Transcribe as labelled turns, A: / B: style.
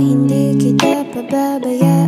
A: hindi kita pababayaan.